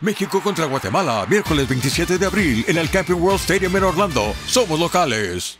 México contra Guatemala, miércoles 27 de abril en el Camping World Stadium en Orlando. Somos locales.